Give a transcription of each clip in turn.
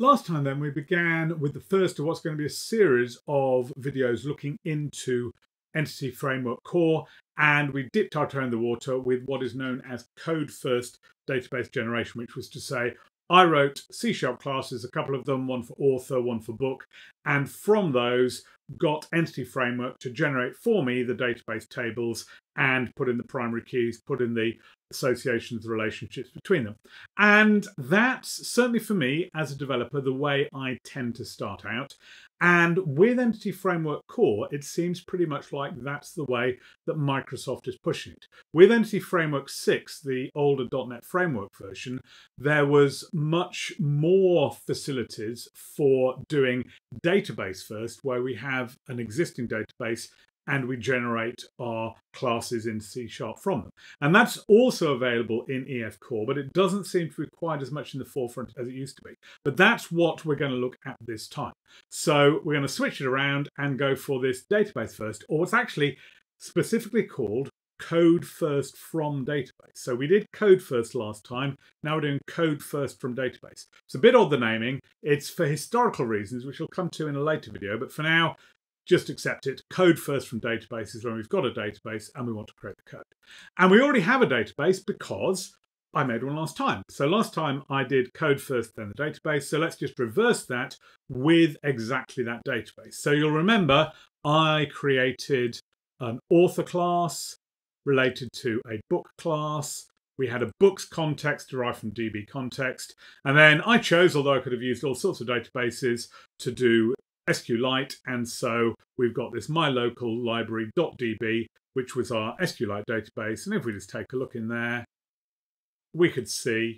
Last time then we began with the first of what's going to be a series of videos looking into Entity Framework Core and we dipped our toe in the water with what is known as code first database generation, which was to say I wrote C Sharp classes, a couple of them, one for author, one for book, and from those got Entity Framework to generate for me the database tables and put in the primary keys, put in the associations, the relationships between them. And that's certainly for me as a developer the way I tend to start out. And with Entity Framework Core, it seems pretty much like that's the way that Microsoft is pushing it. With Entity Framework 6, the older .NET Framework version, there was much more facilities for doing database first, where we have an existing database and we generate our classes in C Sharp from them. And that's also available in EF Core, but it doesn't seem to be quite as much in the forefront as it used to be. But that's what we're going to look at this time. So we're going to switch it around and go for this database first, or what's actually specifically called code first from database. So we did code first last time. Now we're doing code first from database. It's a bit odd the naming. It's for historical reasons, which we'll come to in a later video. But for now, just accept it. Code first from databases when we've got a database and we want to create the code. And we already have a database because I made one last time. So last time I did code first, then the database. So let's just reverse that with exactly that database. So you'll remember I created an author class related to a book class. We had a books context derived from DB context. And then I chose, although I could have used all sorts of databases, to do SQLite, and so we've got this mylocal library.db, which was our SQLite database. And if we just take a look in there, we could see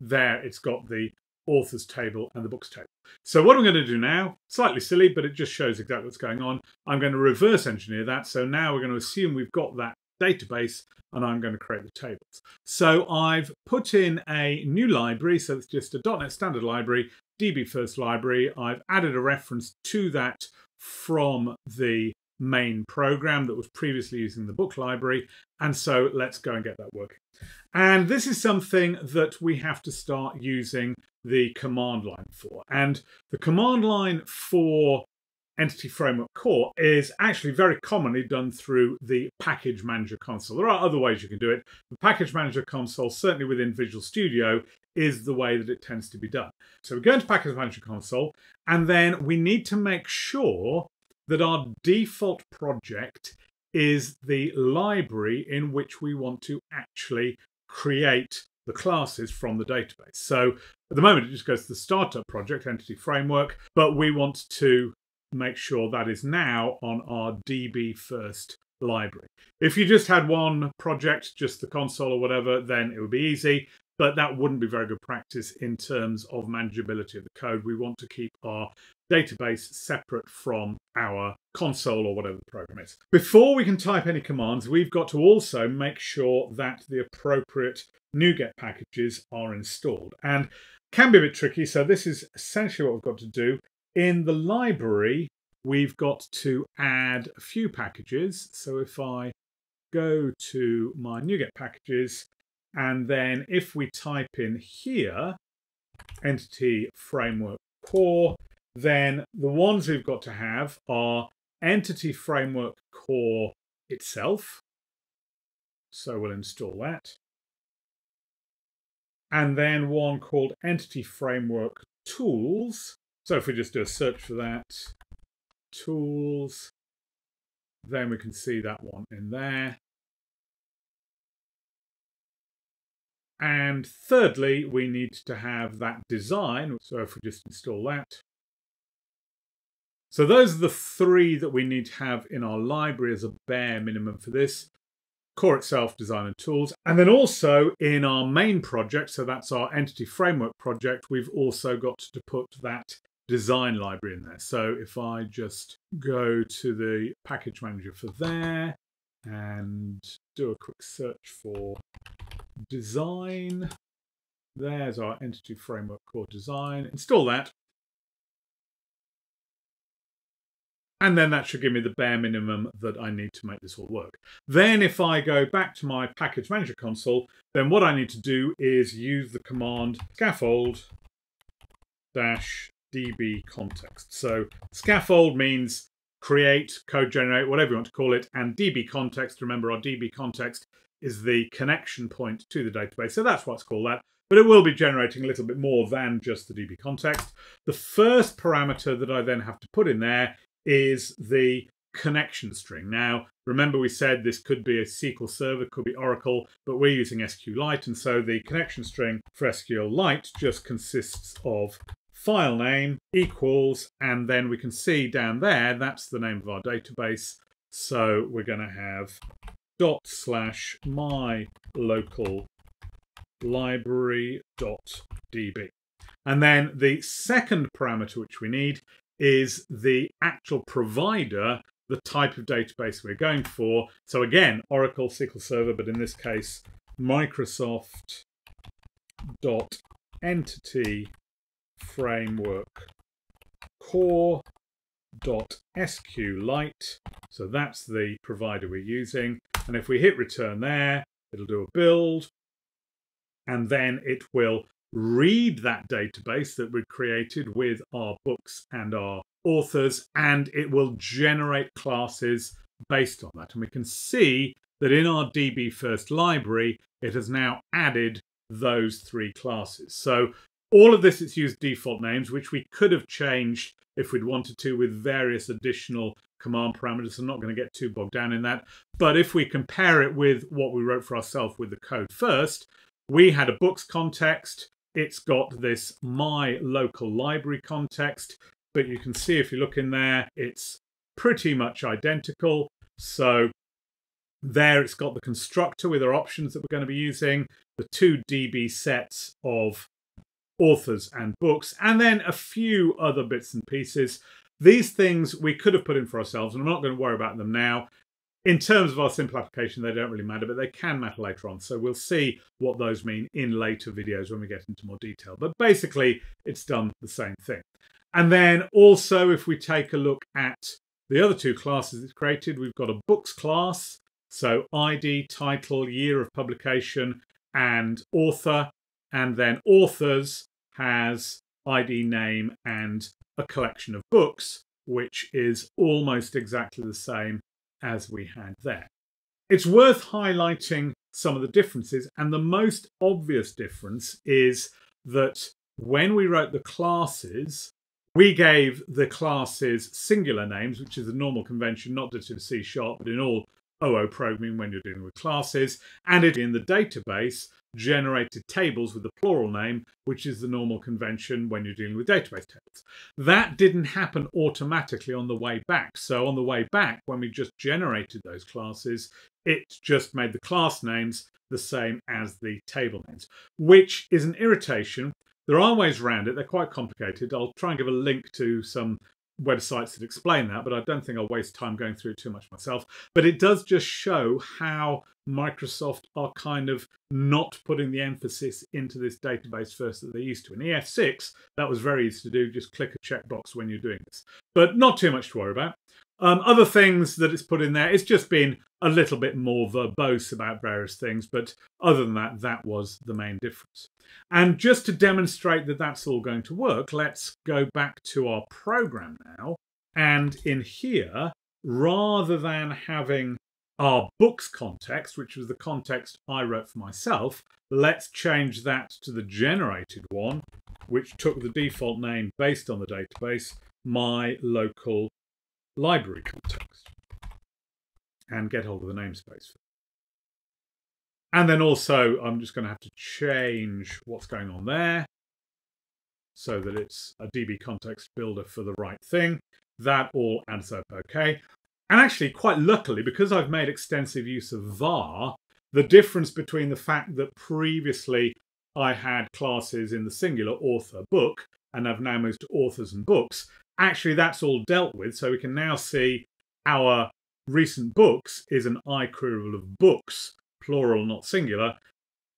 there it's got the authors table and the books table. So what I'm going to do now, slightly silly, but it just shows exactly what's going on. I'm going to reverse engineer that. So now we're going to assume we've got that database and I'm going to create the tables. So I've put in a new library, so it's just a .NET Standard library, DB First library. I've added a reference to that from the main program that was previously using the book library. And so let's go and get that working. And this is something that we have to start using the command line for. And the command line for Entity Framework Core is actually very commonly done through the Package Manager console. There are other ways you can do it. The Package Manager console, certainly within Visual Studio, is the way that it tends to be done. So we go into Package Manager console, and then we need to make sure that our default project is the library in which we want to actually create the classes from the database. So at the moment, it just goes to the startup project, Entity Framework, but we want to make sure that is now on our DB first library. If you just had one project, just the console or whatever, then it would be easy, but that wouldn't be very good practice in terms of manageability of the code. We want to keep our database separate from our console or whatever the program is. Before we can type any commands, we've got to also make sure that the appropriate NuGet packages are installed. And can be a bit tricky, so this is essentially what we've got to do. In the library, we've got to add a few packages. So if I go to my NuGet packages, and then if we type in here, Entity Framework Core, then the ones we've got to have are Entity Framework Core itself. So we'll install that. And then one called Entity Framework Tools. So if we just do a search for that, tools, then we can see that one in there. And thirdly, we need to have that design. So if we just install that. So those are the three that we need to have in our library as a bare minimum for this. Core itself, design and tools. And then also in our main project, so that's our entity framework project, we've also got to put that design library in there. So if I just go to the package manager for there and do a quick search for design, there's our entity framework core design. Install that. And then that should give me the bare minimum that I need to make this all work. Then if I go back to my package manager console, then what I need to do is use the command scaffold dash db context. So scaffold means create, code generate, whatever you want to call it, and db context, remember our db context is the connection point to the database. So that's what's called that. But it will be generating a little bit more than just the DB context. The first parameter that I then have to put in there is the connection string. Now, remember we said this could be a SQL Server, could be Oracle, but we're using SQLite, and so the connection string for SQLite just consists of file name equals, and then we can see down there, that's the name of our database. So we're going to have dot slash my local library dot db. And then the second parameter which we need is the actual provider, the type of database we're going for. So again, Oracle SQL Server, but in this case, Microsoft dot entity framework core dot SQLite. So that's the provider we're using. And if we hit return there, it'll do a build and then it will read that database that we created with our books and our authors, and it will generate classes based on that. And we can see that in our DB First library, it has now added those three classes. So all of this, it's used default names, which we could have changed if we'd wanted to with various additional command parameters. I'm not going to get too bogged down in that. But if we compare it with what we wrote for ourselves with the code first, we had a books context. It's got this my local library context, but you can see if you look in there, it's pretty much identical. So there it's got the constructor with our options that we're going to be using, the two DB sets of authors and books, and then a few other bits and pieces. These things we could have put in for ourselves, and I'm not going to worry about them now. In terms of our simple application, they don't really matter, but they can matter later on. So we'll see what those mean in later videos when we get into more detail. But basically, it's done the same thing. And then also, if we take a look at the other two classes it's created, we've got a books class. So ID, title, year of publication, and author. And then authors has ID name and a collection of books, which is almost exactly the same as we had there. It's worth highlighting some of the differences, and the most obvious difference is that when we wrote the classes, we gave the classes singular names, which is the normal convention, not just in C Sharp, but in all OO programming when you're dealing with classes. And it in the database, generated tables with the plural name, which is the normal convention when you're dealing with database tables. That didn't happen automatically on the way back. So on the way back, when we just generated those classes, it just made the class names the same as the table names, which is an irritation. There are ways around it. They're quite complicated. I'll try and give a link to some websites that explain that, but I don't think I'll waste time going through it too much myself. But it does just show how Microsoft are kind of not putting the emphasis into this database first that they used to. In EF6, that was very easy to do. Just click a checkbox when you're doing this. But not too much to worry about. Um, other things that it's put in there, it's just been a little bit more verbose about various things, but other than that, that was the main difference. And just to demonstrate that that's all going to work, let's go back to our program now. And in here, rather than having our books context, which was the context I wrote for myself, let's change that to the generated one, which took the default name based on the database, my local library context and get hold of the namespace. And then also, I'm just going to have to change what's going on there so that it's a DB context builder for the right thing. That all adds up okay. And actually, quite luckily, because I've made extensive use of var, the difference between the fact that previously I had classes in the singular author book and I've now moved to authors and books actually that's all dealt with. So we can now see our recent books is an iqueryable of books, plural, not singular.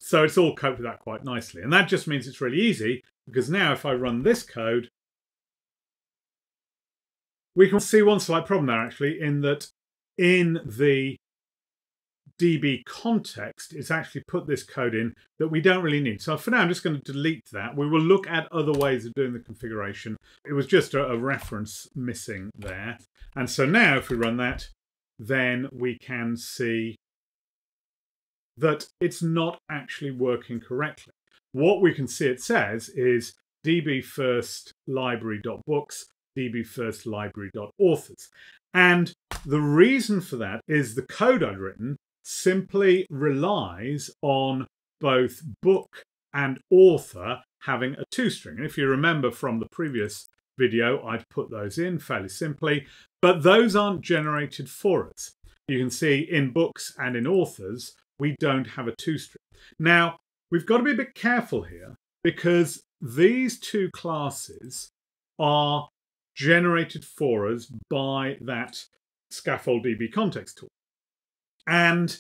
So it's all coped with that quite nicely. And that just means it's really easy because now if I run this code, we can see one slight problem there actually in that in the db context, it's actually put this code in that we don't really need. So for now, I'm just going to delete that. We will look at other ways of doing the configuration. It was just a, a reference missing there. And so now if we run that, then we can see that it's not actually working correctly. What we can see it says is db first library.books, db first library.authors. And the reason for that is the code I'd written simply relies on both book and author having a toString. And if you remember from the previous video, I'd put those in fairly simply, but those aren't generated for us. You can see in books and in authors, we don't have a toString. Now, we've got to be a bit careful here because these two classes are generated for us by that scaffold DB context tool. And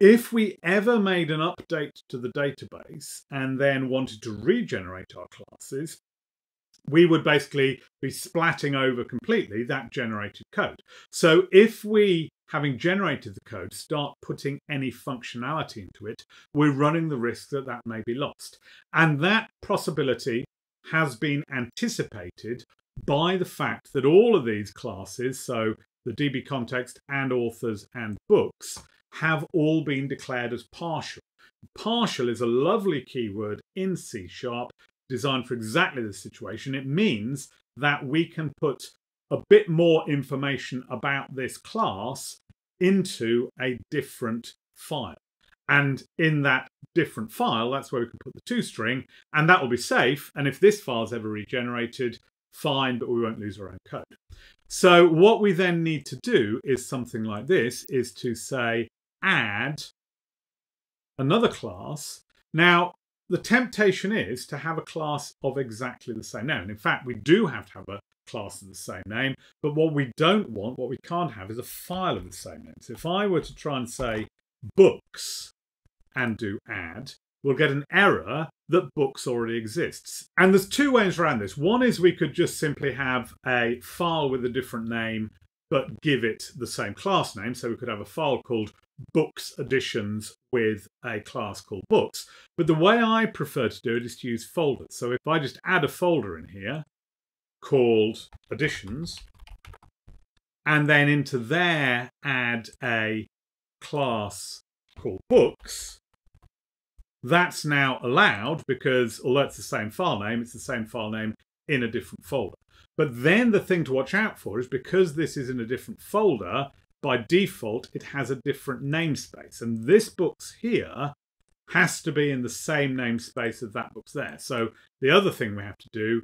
if we ever made an update to the database and then wanted to regenerate our classes, we would basically be splatting over completely that generated code. So if we, having generated the code, start putting any functionality into it, we're running the risk that that may be lost. And that possibility has been anticipated by the fact that all of these classes, so the DB context and authors and books, have all been declared as partial. Partial is a lovely keyword in C Sharp designed for exactly this situation. It means that we can put a bit more information about this class into a different file. And in that different file, that's where we can put the toString, and that will be safe. And if this file is ever regenerated, fine, but we won't lose our own code. So what we then need to do is something like this, is to say add another class. Now, the temptation is to have a class of exactly the same name. And in fact, we do have to have a class of the same name, but what we don't want, what we can't have, is a file of the same name. So if I were to try and say books and do add, we'll get an error that books already exists. And there's two ways around this. One is we could just simply have a file with a different name but give it the same class name. So we could have a file called books additions with a class called books. But the way I prefer to do it is to use folders. So if I just add a folder in here called additions, and then into there add a class called books, that's now allowed because although it's the same file name, it's the same file name in a different folder. But then the thing to watch out for is because this is in a different folder, by default, it has a different namespace. And this book's here has to be in the same namespace as that book's there. So the other thing we have to do,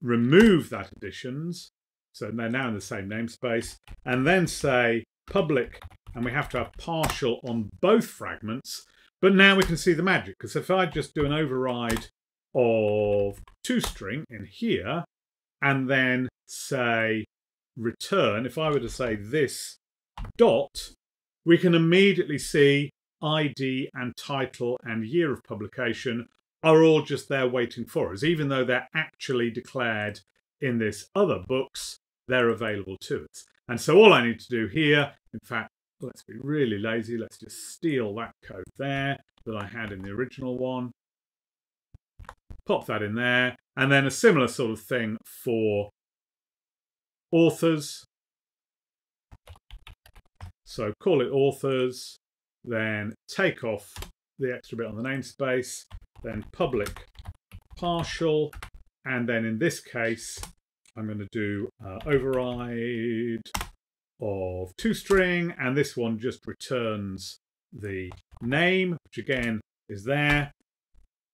remove that additions. So they're now in the same namespace. And then say public, and we have to have partial on both fragments. But now we can see the magic, because if I just do an override of toString in here, and then say return, if I were to say this dot, we can immediately see ID and title and year of publication are all just there waiting for us. Even though they're actually declared in this other books, they're available to us. And so all I need to do here, in fact, let's be really lazy. Let's just steal that code there that I had in the original one. Pop that in there. And then a similar sort of thing for authors. So call it authors, then take off the extra bit on the namespace, then public partial, and then in this case, I'm going to do uh, override of toString, and this one just returns the name, which again is there.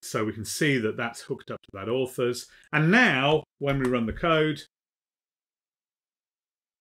So we can see that that's hooked up to that authors. And now, when we run the code,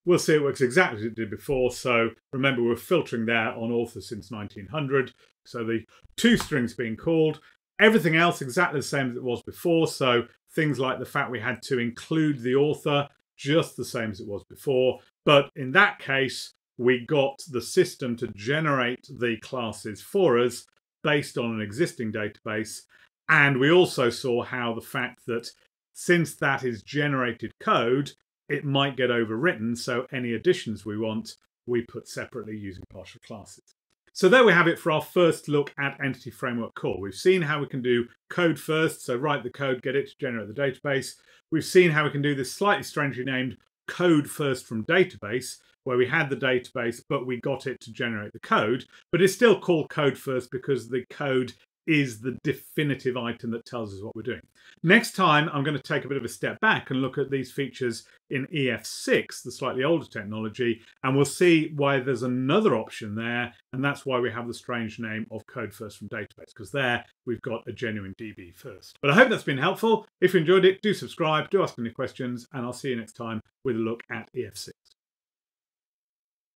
we'll see it works exactly as it did before. So remember, we're filtering there on author since 1900. So the toStrings being called. Everything else exactly the same as it was before. So things like the fact we had to include the author, just the same as it was before. But in that case, we got the system to generate the classes for us based on an existing database. And we also saw how the fact that since that is generated code, it might get overwritten. So any additions we want, we put separately using partial classes. So there we have it for our first look at Entity Framework Core. We've seen how we can do code first, so write the code, get it to generate the database. We've seen how we can do this slightly strangely named code first from database, where we had the database, but we got it to generate the code. But it's still called code first because the code is the definitive item that tells us what we're doing. Next time, I'm going to take a bit of a step back and look at these features in EF6, the slightly older technology, and we'll see why there's another option there, and that's why we have the strange name of code first from database, because there we've got a genuine DB first. But I hope that's been helpful. If you enjoyed it, do subscribe, do ask any questions, and I'll see you next time with a look at EF6.